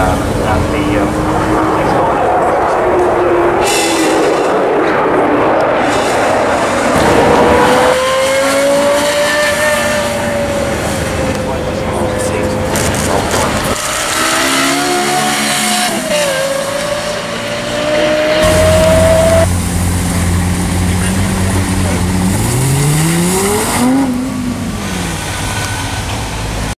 Uh, um, and the um,